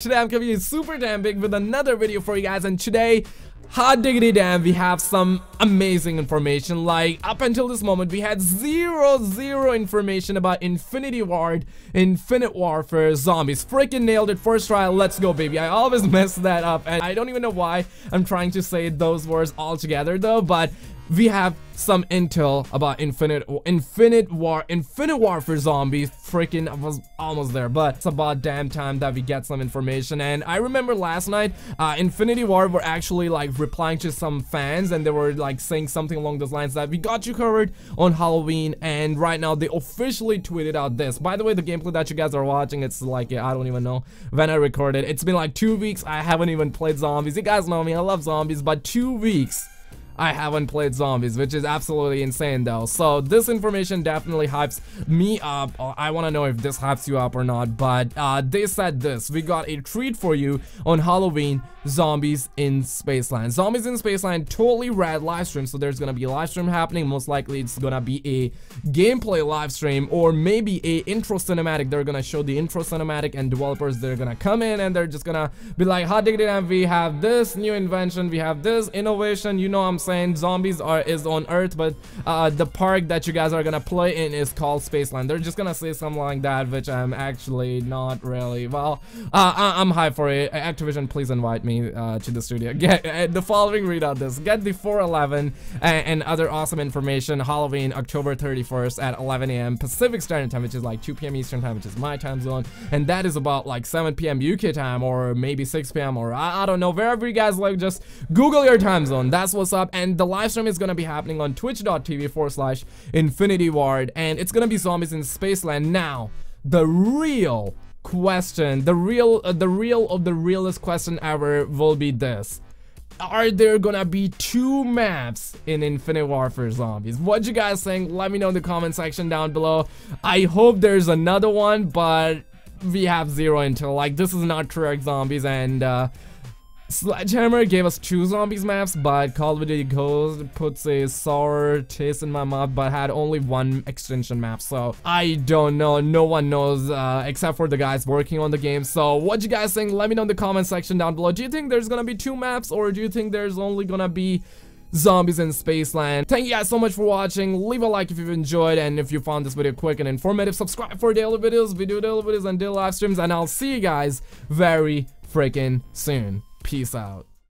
Today I'm coming in super damn big with another video for you guys and today hot diggity damn we have some amazing information. Like up until this moment we had zero zero information about infinity ward infinite warfare zombies. Freaking nailed it first try let's go baby. I always mess that up and i don't even know why i'm trying to say those words all together though but we have some intel about infinite infinite war infinite war for zombies. Freaking I was almost there but it's about damn time that we get some information. And I remember last night uh, Infinity Ward were actually like replying to some fans and they were like saying something along those lines that we got you covered on Halloween and right now they officially tweeted out this. By the way the gameplay that you guys are watching it's like I don't even know when I recorded. It's been like two weeks. I haven't even played zombies. You guys know me. I love zombies but two weeks I haven't played zombies, which is absolutely insane though. So this information definitely hypes me up. I want to know if this hypes you up or not, but uh, they said this. We got a treat for you on Halloween Zombies in Spaceland. Zombies in Spaceland, totally rad live stream. So there's gonna be a live stream happening. Most likely it's gonna be a gameplay live stream or maybe a intro cinematic. They're gonna show the intro cinematic and developers they're gonna come in and they're just gonna be like, diggity damn, we have this new invention, we have this innovation. You know I'm? Zombies are is on Earth, but uh, the park that you guys are gonna play in is called Spaceland. They're just gonna say something like that, which I'm actually not really. Well, uh, I I'm high for it. Activision, please invite me uh, to the studio. Get uh, the following readout this. Get the 411 and, and, other awesome information Halloween October 31st at 11 a.m. Pacific Standard Time, which is like 2 p.m. Eastern Time, which is my time zone. And that is about like 7 p.m. UK time or maybe 6 p.m. or I, I don't know. Wherever you guys like, just Google your time zone. That's what's up. And the live stream is to be happening on twitch.tv forward slash infinity ward. And it's to be zombies in Spaceland. Now, the real question, the real, uh, the real of the realest question ever will be this. Are there gonna be two maps in Infinite Warfare Zombies? What you guys think? Let me know in the comment section down below. I hope there's another one, but we have zero until like this is not Treyarch Zombies and uh, Sledgehammer gave us two zombies maps, but Call of Duty Ghost puts a sour taste in my mouth, but had only one Extinction map, so I don't know. No one knows, uh, except for the guys working on the game. So what you guys think? Let me know in the comment section down below. Do you think there's gonna be two maps, or do you think there's only gonna be zombies in Spaceland. Thank you guys so much for watching. Leave a like if you've enjoyed and if you found this video quick and informative. Subscribe for daily videos, video daily videos, and daily live streams. And I'll see you guys very freaking soon. Peace out.